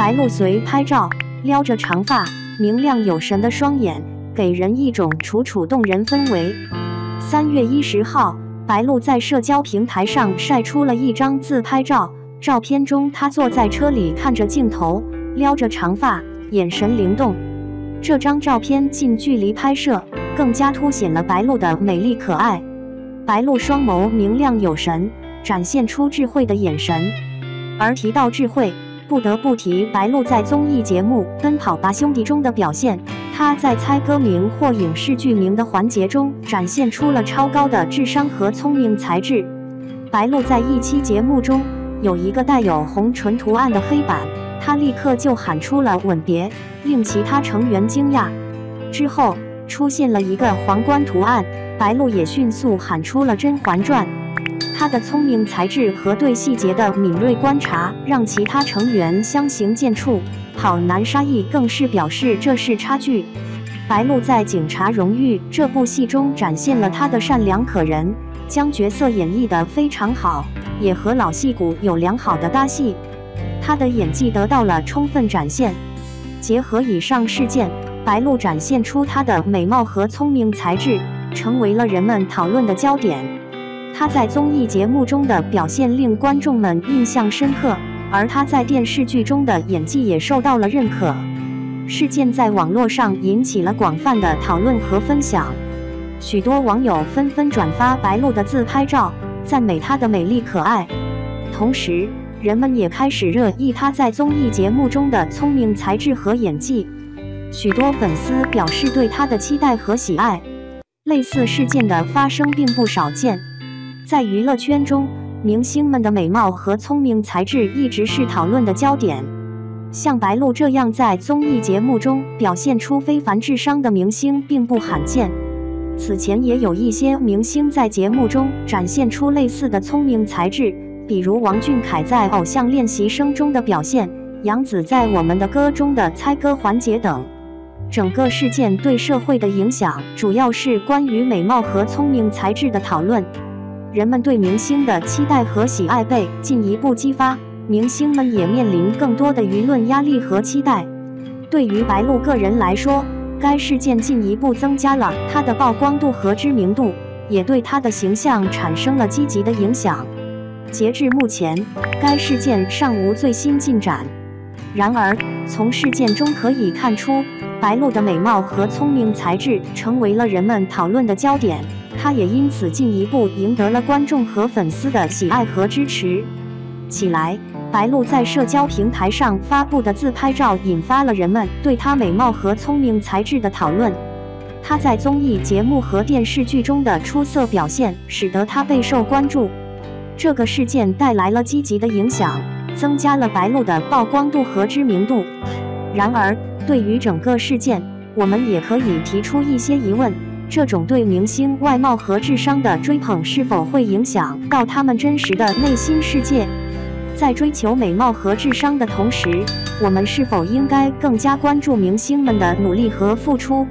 白鹿随拍照，撩着长发，明亮有神的双眼，给人一种楚楚动人氛围。三月一十号，白鹿在社交平台上晒出了一张自拍照，照片中她坐在车里看着镜头，撩着长发，眼神灵动。这张照片近距离拍摄，更加凸显了白鹿的美丽可爱。白鹿双眸明亮有神，展现出智慧的眼神。而提到智慧，不得不提白鹿在综艺节目《奔跑吧兄弟》中的表现。她在猜歌名或影视剧名的环节中，展现出了超高的智商和聪明才智。白鹿在一期节目中有一个带有红唇图案的黑板，她立刻就喊出了“吻别”，令其他成员惊讶。之后出现了一个皇冠图案，白鹿也迅速喊出了《甄嬛传》。他的聪明才智和对细节的敏锐观察，让其他成员相形见绌。跑男沙溢更是表示这是差距。白鹿在《警察荣誉》这部戏中展现了他的善良可人，将角色演绎得非常好，也和老戏骨有良好的搭戏，他的演技得到了充分展现。结合以上事件，白鹿展现出她的美貌和聪明才智，成为了人们讨论的焦点。他在综艺节目中的表现令观众们印象深刻，而他在电视剧中的演技也受到了认可。事件在网络上引起了广泛的讨论和分享，许多网友纷纷转发白鹿的自拍照，赞美她的美丽可爱。同时，人们也开始热议她在综艺节目中的聪明才智和演技。许多粉丝表示对她的期待和喜爱。类似事件的发生并不少见。在娱乐圈中，明星们的美貌和聪明才智一直是讨论的焦点。像白鹿这样在综艺节目中表现出非凡智商的明星并不罕见。此前也有一些明星在节目中展现出类似的聪明才智，比如王俊凯在《偶像练习生》中的表现，杨紫在《我们的歌》中的猜歌环节等。整个事件对社会的影响，主要是关于美貌和聪明才智的讨论。人们对明星的期待和喜爱被进一步激发，明星们也面临更多的舆论压力和期待。对于白鹿个人来说，该事件进一步增加了她的曝光度和知名度，也对她的形象产生了积极的影响。截至目前，该事件尚无最新进展。然而，从事件中可以看出，白鹿的美貌和聪明才智成为了人们讨论的焦点。她也因此进一步赢得了观众和粉丝的喜爱和支持。起来，白鹿在社交平台上发布的自拍照引发了人们对她美貌和聪明才智的讨论。她在综艺节目和电视剧中的出色表现，使得她备受关注。这个事件带来了积极的影响，增加了白鹿的曝光度和知名度。然而，对于整个事件，我们也可以提出一些疑问。这种对明星外貌和智商的追捧，是否会影响到他们真实的内心世界？在追求美貌和智商的同时，我们是否应该更加关注明星们的努力和付出？